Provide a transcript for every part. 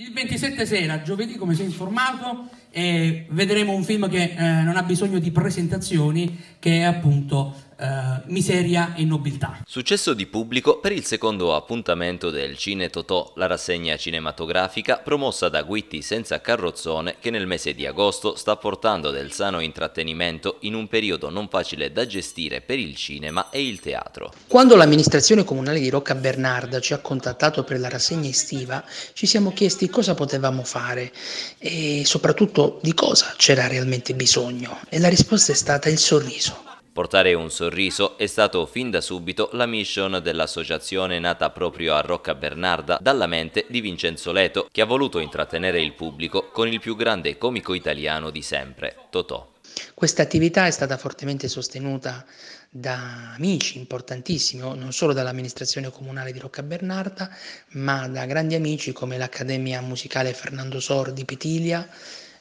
Il 27 sera, giovedì, come è informato, eh, vedremo un film che eh, non ha bisogno di presentazioni, che è appunto eh, Miseria e Nobiltà. Successo di pubblico per il secondo appuntamento del Cine Totò, la rassegna cinematografica promossa da Guitti Senza Carrozzone che nel mese di agosto sta portando del sano intrattenimento in un periodo non facile da gestire per il cinema e il teatro. Quando l'amministrazione comunale di Rocca Bernarda ci ha contattato per la rassegna estiva, ci siamo chiesti cosa potevamo fare e soprattutto di cosa c'era realmente bisogno e la risposta è stata il sorriso. Portare un sorriso è stato fin da subito la mission dell'associazione nata proprio a Rocca Bernarda dalla mente di Vincenzo Leto che ha voluto intrattenere il pubblico con il più grande comico italiano di sempre, Totò. Questa attività è stata fortemente sostenuta da amici importantissimi, non solo dall'amministrazione comunale di Rocca Bernarda, ma da grandi amici come l'Accademia Musicale Fernando Sor di Pitilia,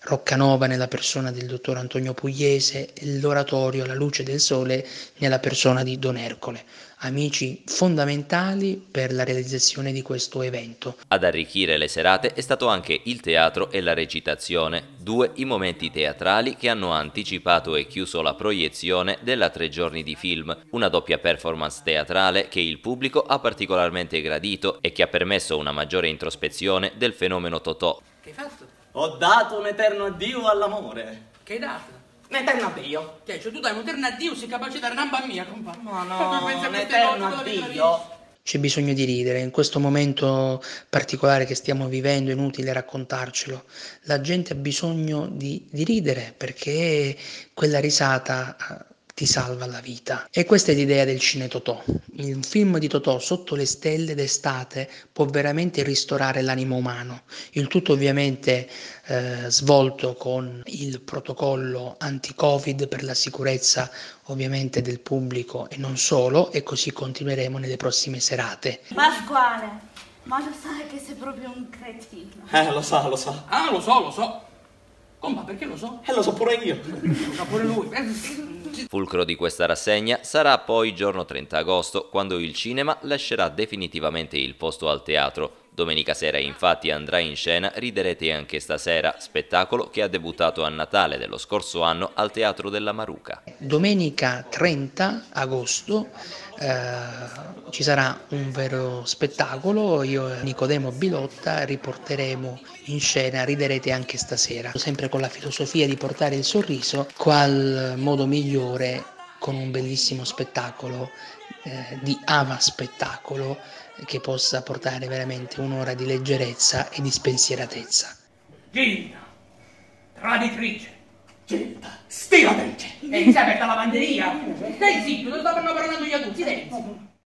Roccanova nella persona del dottor Antonio Pugliese e l'oratorio La luce del sole nella persona di Don Ercole, amici fondamentali per la realizzazione di questo evento. Ad arricchire le serate è stato anche il teatro e la recitazione, due i momenti teatrali che hanno anticipato e chiuso la proiezione della tre giorni di film, una doppia performance teatrale che il pubblico ha particolarmente gradito e che ha permesso una maggiore introspezione del fenomeno Totò. Che hai fatto? Ho dato un eterno addio all'amore. Che hai dato? Un eterno addio. Cioè, cioè tu dai un eterno addio, sei capace di dare una mia, compà. Ma no, un eterno addio. C'è bisogno di ridere, in questo momento particolare che stiamo vivendo è inutile raccontarcelo. La gente ha bisogno di, di ridere perché quella risata ti salva la vita. E questa è l'idea del Cine Totò. Il film di Totò sotto le stelle d'estate può veramente ristorare l'animo umano. Il tutto ovviamente eh, svolto con il protocollo anti-Covid per la sicurezza ovviamente del pubblico e non solo e così continueremo nelle prossime serate. Pasquale, ma lo sai che sei proprio un cretino. Eh, lo so, lo so. Ah, lo so, lo so. Compa, perché lo so? Eh, lo so pure io. Lo sa pure lui. Fulcro di questa rassegna sarà poi il giorno 30 agosto, quando il cinema lascerà definitivamente il posto al teatro. Domenica sera infatti andrà in scena Riderete anche stasera, spettacolo che ha debuttato a Natale dello scorso anno al Teatro della Maruca. Domenica 30 agosto eh, ci sarà un vero spettacolo, io e Nicodemo Bilotta riporteremo in scena Riderete anche stasera, sempre con la filosofia di portare il sorriso, qual modo migliore con un bellissimo spettacolo eh, di Ava Spettacolo che possa portare veramente un'ora di leggerezza e di spensieratezza. Gilda, traditrice. Gilda. Ehi, sei aperta la lavanderia? Stai zitto, non stavano parlando gli adulti, silenzio.